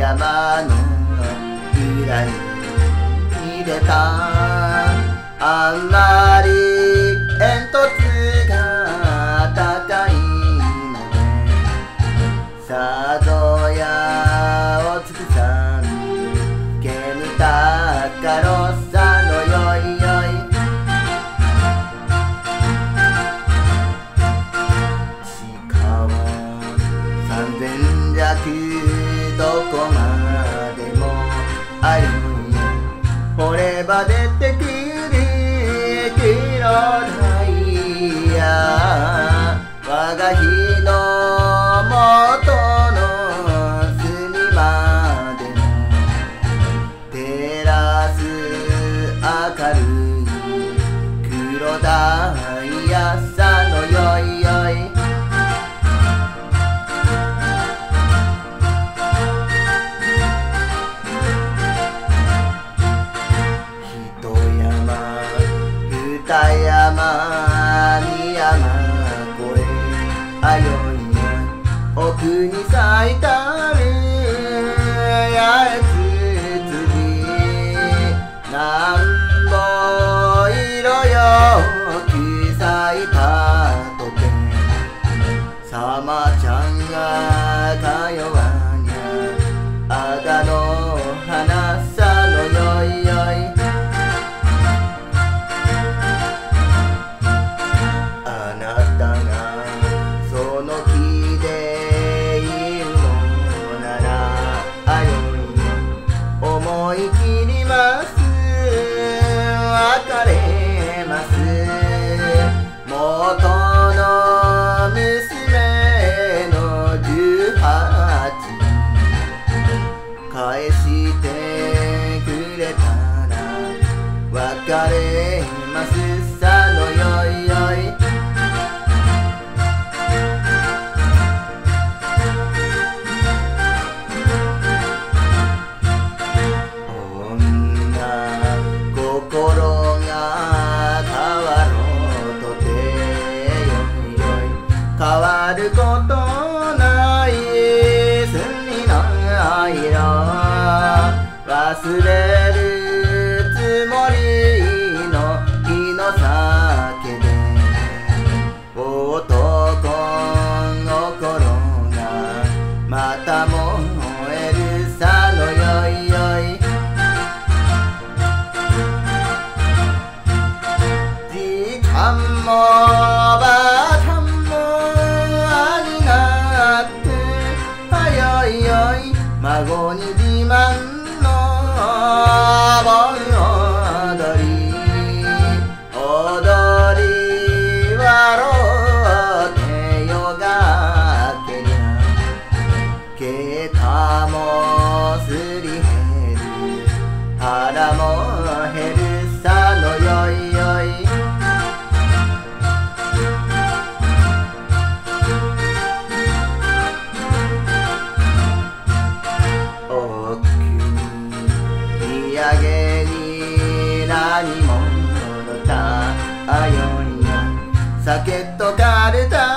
山の裏に入れた。あんまりば出てくる黒ダイヤ我が日散ります別れます元の娘の18返してくれたら別れますイ忘れ酒とかれた